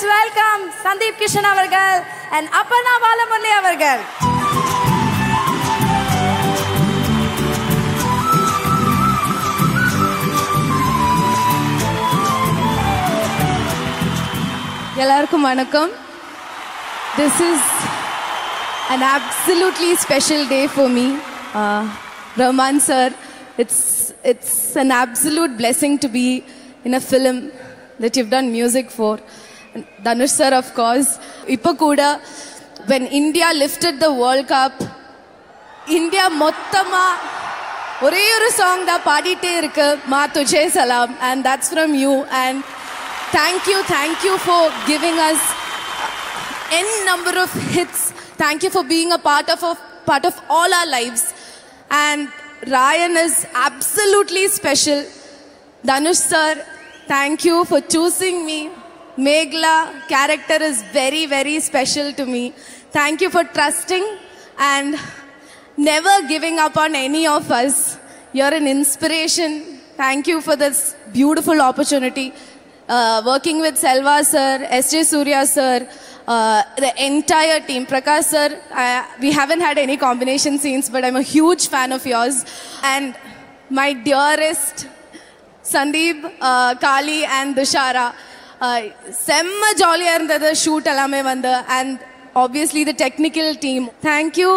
Let's welcome Sandeep Kishan அவர்கள் and அப்பனா பாலமுரளி அவர்கள் எல்லாருக்கும் வணக்கம் this is an absolutely special day for me uh, rahman sir it's it's an absolute blessing to be in a film that you've done music for And dhanush sir of course இப்போ கூட when india lifted the world cup India மொத்தமா ஒரே ஒரு song தான் பாடிட்டே இருக்கு மா துஜே சலாம் and that's from you and thank you thank you for giving us n number of hits. Thank you for being a part of, of part of all our lives. And Ryan is absolutely special. Dhanush sir, thank you for choosing me. Megla character is very very special to me. Thank you for trusting and never giving up on any of us. You're an inspiration. Thank you for this beautiful opportunity. Uh, working with Selva sir, S.J. Surya sir, uh, the entire team. Prakash sir, I, we haven't had any combination scenes, but I'm a huge fan of yours. And my dearest Sandeep, uh, Kali and Dushara. Uh, செம்ம ஜாலியாக இருந்தது shoot எல்லாமே வந்து and obviously the technical team thank you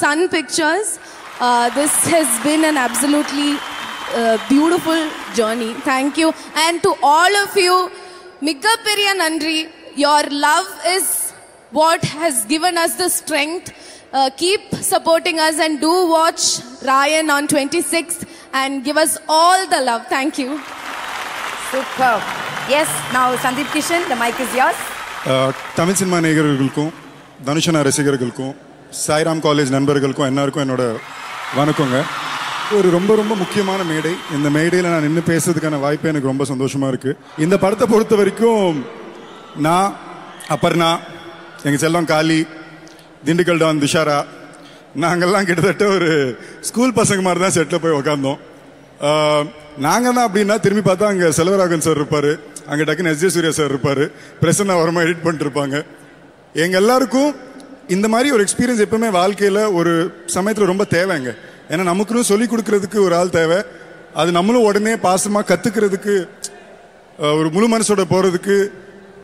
Sun Pictures this has been an absolutely beautiful journey thank you and to all of you மிகப்பெரிய நன்றி your love is what has given us the strength uh, keep supporting us and do watch Ryan on 26th and give us all the love. Thank you. Super yes நான் Sandeep Kishan the mic is yours Tamil cinema நேயர்களுக்கும் தனுஷனா ரசிகர்களுக்கும் Sairam college நண்பர்களுக்கும் எல்லாருக்கும் என்னோட வணக்கங்க. ஒரு ரொம்ப ரொம்ப முக்கியமான மேடை. இந்த மேடையில் நான் நின்று பேசுறதுக்கான வாய்ப்பு எனக்கு ரொம்ப சந்தோஷமா இருக்கு. இந்த படத்தை பொறுத்த வரைக்கும் நான் அப்பர்ணா எங்கள் செல்லம் காளி திண்டுக்கல் டான் துஷாரா நாங்கள்லாம் கிட்டத்தட்ட ஒரு ஸ்கூல் பசங்க மாதிரி தான் செட்டில் போய் உக்காந்தோம். நாங்கள் தான் அப்படின்னா திரும்பி பார்த்தா அங்கே செல்வராகன் சார் இருப்பார். அங்கே டக்குன்னு எஸ் ஜே சூர்யா சார் இருப்பார். பிரசன்னா வரமா எடிட் பண்ணிட்டு இருப்பாங்க எங்கள் எல்லாருக்கும் இந்த மாதிரி ஒரு எக்ஸ்பீரியன்ஸ் எப்பவுமே வாழ்க்கையில் ஒரு சமயத்தில் ரொம்ப தேவைங்க. ஏன்னா நமக்குன்னு சொல்லி கொடுக்கறதுக்கு ஒரு ஆள் தேவை. அது நம்மளும் உடனே பாசமாக கற்றுக்கிறதுக்கு ஒரு முழு மனசோட போகிறதுக்கு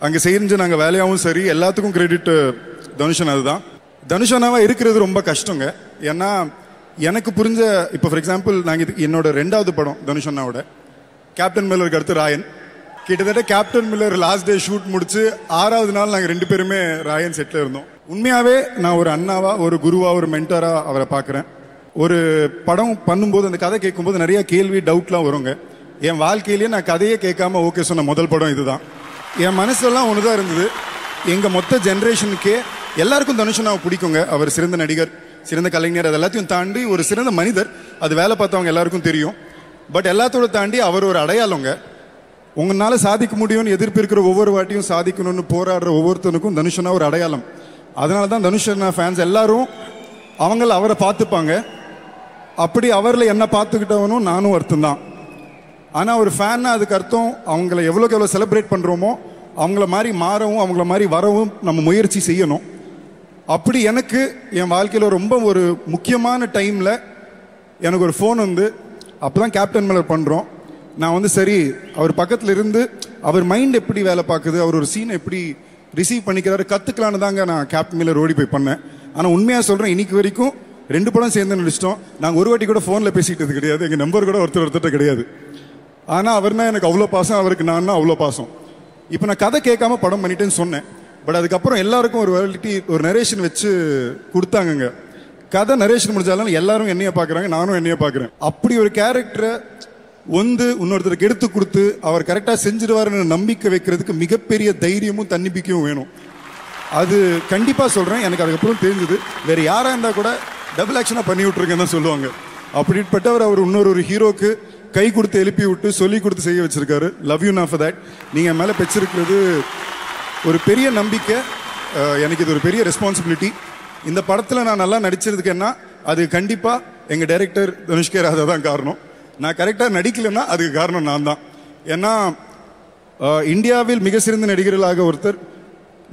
அங்கே செஞ்ச நாங்கள் வேலையாகவும் சரி எல்லாத்துக்கும் கிரெடிட் தனுஷன் அதுதான். தனுஷனாவா இருக்கிறது ரொம்ப கஷ்டங்க. ஏன்னா எனக்கு புரிஞ்ச இப்போ ஃபார் எக்ஸாம்பிள் நாங்கள் இது என்னோட ரெண்டாவது படம் தனுஷனாவோட கேப்டன் மேலருக்கு அடுத்து ராயன். கிட்டத்தட்ட Captain Miller last day shoot முடிச்சு ஆறாவது நாள் நாங்கள் ரெண்டு பேருமே ராயன் செட்டில் இருந்தோம். உண்மையாவே நான் ஒரு அண்ணாவா ஒரு குருவா ஒரு மென்டரா அவரை பார்க்குறேன். ஒரு படம் பண்ணும்போது அந்த கதை கேட்கும்போது நிறைய கேள்வி டவுட்லாம் வருங்க. என் வாழ்க்கையிலேயே நான் கதையே கேட்காம ஓகே சொன்ன முதல் படம் இதுதான். என் மனசுலலாம் ஒன்று தான் இருந்தது. எங்கள் மொத்த ஜென்ரேஷனுக்கே எல்லாருக்கும் தனுஷனாவை பிடிக்குங்க. அவர் சிறந்த நடிகர் சிறந்த கலைஞர் அது எல்லாத்தையும் தாண்டி ஒரு சிறந்த மனிதர். அது வேலை பார்த்தவங்க எல்லாருக்கும் தெரியும். பட் எல்லாத்தோட தாண்டி அவர் ஒரு அடையாளங்க. உங்களால் சாதிக்க முடியும்னு எதிர்ப்பு இருக்கிற ஒவ்வொரு வாட்டியும் சாதிக்கணும்னு போராடுற ஒவ்வொருத்தனுக்கும் தனுஷனா ஒரு அடையாளம். அதனால தான் தனுஷனா ஃபேன்ஸ் எல்லாரும் அவங்கள அவரை பார்த்துப்பாங்க. அப்படி அவரில் என்ன பார்த்துக்கிட்டவனும் நானும் அர்த்தம் தான் ஆனால் ஒரு ஃபேன்னா அதுக்கு அர்த்தம் அவங்கள எவ்வளோக்கு எவ்வளோ செலிப்ரேட் பண்ணுறோமோ அவங்கள மாதிரி மாறவும் அவங்கள மாதிரி வரவும் நம்ம முயற்சி செய்யணும். அப்படி எனக்கு என் வாழ்க்கையில் ரொம்ப ஒரு முக்கியமான டைமில் எனக்கு ஒரு ஃபோன் வந்து அப்போ தான் கேப்டன் மேலர் பண்ணுறோம் நான் வந்து சரி அவர் பக்கத்தில் இருந்து அவர் மைண்ட் எப்படி வேலை பார்க்குது அவர் ஒரு சீனை எப்படி ரிசீவ் பண்ணிக்கிறாரு கற்றுக்கலான்னு தாங்க நான் கேப்டன் மில்லர் ஓடி போய் பண்ணேன். ஆனால் உண்மையாக சொல்கிறேன் இன்னைக்கு வரைக்கும் ரெண்டு படம் சேர்ந்து நடிச்சிட்டோம். நாங்கள் ஒரு வாட்டி கூட ஃபோனில் பேசிக்கிட்டது கிடையாது எங்கள் நம்பர் கூட ஒருத்தர் ஒருத்தர் கிடையாது. ஆனால் அவர்னா எனக்கு அவ்வளோ பாசம் அவருக்கு நான் அவ்வளோ பாசம். இப்போ நான் கதை கேட்காம படம் பண்ணிட்டேன்னு சொன்னேன். பட் அதுக்கப்புறம் எல்லாருக்கும் ஒரு வெரைட்டி ஒரு நரேஷன் வச்சு கொடுத்தாங்கங்க. கதை நரேஷன் முடிஞ்சாலும் எல்லாரும் என்னைய பார்க்குறாங்க நானும் என்னைய பார்க்குறேன். அப்படி ஒரு கேரக்டரை வந்து இன்னொருத்தருக்கு எடுத்து கொடுத்து அவர் கரெக்டாக செஞ்சிருவாருன்னு நம்பிக்கை வைக்கிறதுக்கு மிகப்பெரிய தைரியமும் தன்னிப்பிக்கையும் வேணும். அது கண்டிப்பாக சொல்கிறேன் எனக்கு அதுக்கப்புறம் தெரிஞ்சது. வேறு யாராக இருந்தால் கூட டபுள் ஆக்ஷனாக பண்ணி விட்ருக்கேன்னு தான் சொல்லுவாங்க. அப்படிப்பட்டவர் அவர் இன்னொரு ஒரு ஹீரோக்கு கை கொடுத்து எழுப்பி விட்டு சொல்லி கொடுத்து செய்ய வச்சுருக்காரு. லவ் யூ நான் ஃபார் தட் நீங்கள் மேலே பெற்றிருக்கிறது ஒரு பெரிய நம்பிக்கை. எனக்கு இது ஒரு பெரிய ரெஸ்பான்சிபிலிட்டி இந்த படத்தில் நான் நல்லா நடிச்சதுக்கு என்ன? அது கண்டிப்பாக எங்கள் டைரக்டர் தனுஷ்கே ராதா தான் காரணம். நான் கரெக்டாக நடிக்கலைன்னா அதுக்கு காரணம் நான் தான் ஏன்னா இந்தியாவில் மிக சிறந்த நடிகர்களாக ஒருத்தர்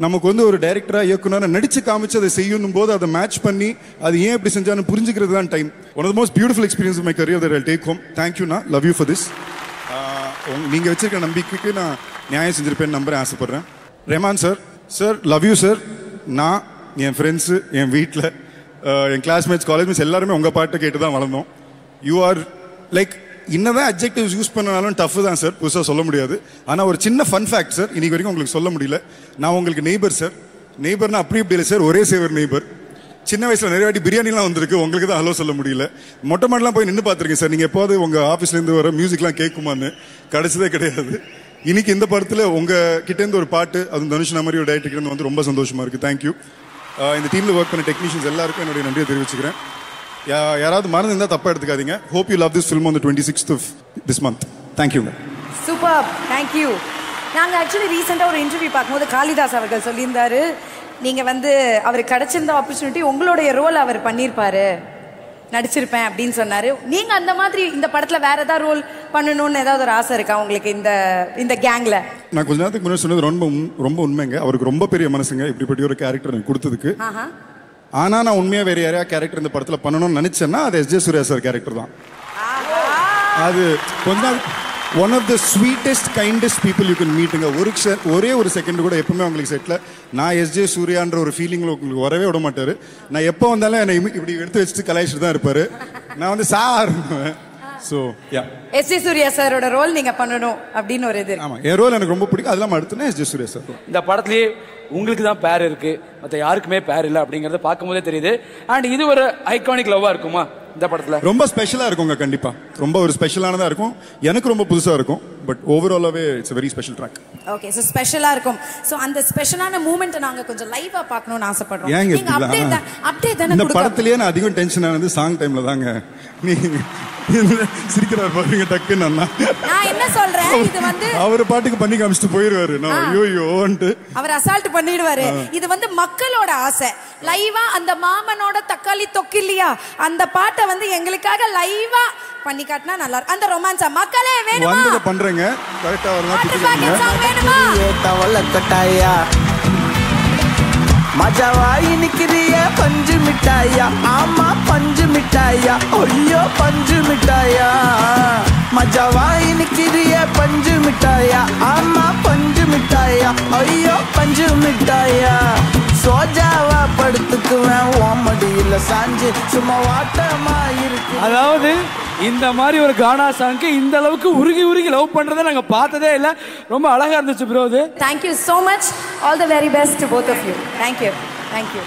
நமக்கு வந்து ஒரு டைரக்டராக இயக்குனராக நடித்து காமிச்சு அதை செய்யணும் போது அதை மேட்ச் பண்ணி அது ஏன் இப்படி செஞ்சான்னு புரிஞ்சுக்கிறது தான் time one of most beautiful experience my career that take home தேங்க்யூண்ணா லவ் யூ ஃபார் திஸ் நீங்கள் வச்சிருக்க நம்பிக்கைக்கு நான் நியாயம் செஞ்சிருப்பேன்னு நம்புறேன் ஆசைப்பட்றேன். Rahman sir sir love you sir நான் என் ஃப்ரெண்ட்ஸு என் வீட்டில் என் கிளாஸ்மேட்ஸ் காலேஜ் மேட்ஸ் எல்லாருமே உங்கள் பாட்டை கேட்டு தான் வளர்ந்தோம். யூ ஆர் லைக் என்னதான் அப்ஜெக்டிவ்ஸ் யூஸ் பண்ணனாலும் டஃப் தான் சார் புதுசாக சொல்ல முடியாது. ஆனால் ஒரு சின்ன ஃபன் ஃபேக்ட் சார் இன்னைக்கு வரைக்கும் உங்களுக்கு சொல்ல முடியல. நான் உங்களுக்கு நெய்பர் சார் நெய்பர்னா அப்படி இப்படி இல்லை சார் ஒரே சேவர் நெய்பர் சின்ன வயசில் நிறைய வாட்டி பிரியாணிலாம் வந்திருக்கு. உங்களுக்கு தான் ஹலோ சொல்ல முடியல. மொட்டை மாடலாம் போய் நின்று பார்த்துருக்கேன் சார் நீங்கள் எப்போது உங்கள் ஆஃபீஸ்லேருந்து வர மியூசிக்லாம் கேட்குமான்னு கிடச்சதே கிடையாது. இன்னைக்கு இந்த படத்தில் உங்கள் கிட்டேருந்து ஒரு பாட்டு அது தனுஷ் மாதிரி ஒரு டைரக்டர் வந்து ரொம்ப சந்தோஷமாக இருக்குது தேங்க்யூ இந்த டீமில் ஒர்க் பண்ண டெக்னீஷியன்ஸ் எல்லாருக்கும் என்னுடைய நன்றியை தெரிவிச்சுக்கிறேன். யாராவது மறந்து இருந்தா தப்பா எடுத்துக்காதீங்க. Hope you love this film on twenty sixth of this month தேங்க்யூங்க சூப்பர் தேங்க்யூ நாங்கள் ஆக்சுவலி ரீசெண்டாக ஒரு இன்டர்வியூ பார்க்கும்போது காளிதாஸ் அவர்கள் சொல்லியிருந்தாரு நீங்கள் வந்து அவருக்கு கிடைச்சிருந்த ஆப்பர்ச்சுனிட்டி உங்களுடைய ரோல் அவர் பண்ணியிருப்பாரு. நடிச்சிருப்பேன் அப்படின்னு சொன்னாரு. நீங்க அந்த மாதிரி இந்த படத்துல வேற ஏதாவது ரோல் பண்ணணும்னு ஏதாவது ஒரு ஆசை இருக்கா உங்களுக்கு இந்த இந்த கேங்ல நான் கொஞ்ச நேரத்துக்கு முன்னாடி சொன்னது ரொம்ப ரொம்ப உண்மைங்க. அவருக்கு ரொம்ப பெரிய மனசுங்க. இப்படிப்பட்ட ஒரு கேரக்டர் எனக்கு கொடுத்ததுக்கு. ஆஹா ஆனா நான் உண்மையா வேற யாரையா கேரக்டர் இந்த படத்துல பண்ணணும்னு நினைச்சேன்னா அது S J Suriya sir character தான். அது கொஞ்சம் one of the sweetest kindest people you can மீட்டுங்க ஒரு செ- ஒரே ஒரு செகண்ட் கூட எப்பவுமே உங்களுக்கு செட்டில் நான் எஸ் ஜே சூர்யான்ற ஒரு ஃபீலிங்கில் உங்களுக்கு வரவே விட மாட்டாரு. நான் எப்போ வந்தாலும் என்னை இப்படி எடுத்து வச்சுட்டு கலாய்ச்சிட்டு தான் இருப்பாரு. நான் வந்து sir so yeah S J Suriya சாரோட ரோல் நீங்க பண்ணணும் அப்படின்னு ஒரு இது. ஆமாம் என் ரோல் எனக்கு ரொம்ப பிடிக்கும். அதெல்லாம் அடுத்துனா எஸ் ஜே சூர்யா சார் இந்த படத்துலயே உங்களுக்கு தான் பேர் இருக்கு. மற்ற யாருக்குமே பேர் இல்லை அப்படிங்கறத பார்க்கும்போதே தெரியுது. அண்ட் இது ஒரு ஐகானிக் லவ்வா இருக்குமா இந்த படத்துல? ரொம்ப ஸ்பெஷலாக இருக்குங்க கண்டிப்பா. ரொம்ப ஒரு ஸ்பெஷலானதாக இருக்கும். எனக்கு ரொம்ப புதுசாக இருக்கும். But ஓவராலாகவே it's very special track okay so ஸ்பெஷலா இருக்கும். சோ அந்த ஸ்பெஷலான மூமெண்ட்டை நாங்க கொஞ்சம் லைவா பார்க்கணும்னு ஆசைப்படுறோம். ஏங்க அப்டேட்? தான் அப்டேட் தானே இந்த படத்திலேயே நான் அதிகம் டென்ஷன் ஆனது சாங் டைம்ல தாங்க. நீ சிரிக்கிறார் பாருங்க டக்குன்னு அண்ணா. நான் என்ன சொல்றேன்? இது வந்து அவர் பாட்டுக்கு பண்ணி காமிச்சிட்டு போயிருவாரு. நான் ஐயோ ஐயோன்ட்டு அவர் அசால்ட் பண்ணிடுவாரு. இது வந்து மக்களோட ஆசை. லைவா அந்த மாமனோட தக்காளி தொக்கு இல்லையா அந்த பாட்டை வந்து எங்களுக்காக லைவா பண்ணி காட்டினா நல்லா இருக்கும். அந்த ரொமான்ஸா மக்களே வேணுமா? வந்ததை பண்றேங்க கரெக்டா வரலாம் கட்டாயா மஜாவாய் நிக்கிறிய பஞ்சு மிட்டாயா? ஆமா பஞ்சு மிட்டாயா? ஐயோ பஞ்சு மிட்டாயா? மஜாவாய் நிக்கிறிய பஞ்சு மிட்டாயா? ஆமா பஞ்சு மிட்டாயா? ஐயோ பஞ்சு மிட்டாயா? சோஜாவா படுத்துக்குவேன் ஓமடியில சாஞ்சு சும்மா வாட்டமா இருக்கு. அதாவது இந்த மாதிரி ஒரு கானா சாங்க்கு இந்த அளவுக்கு உருகி உருகி லவ் பண்றதை நாங்க பார்த்ததே இல்ல. ரொம்ப அழகா இருந்துச்சு ப்ரோ அது. Thank you so much all the very best both of you thank you thank you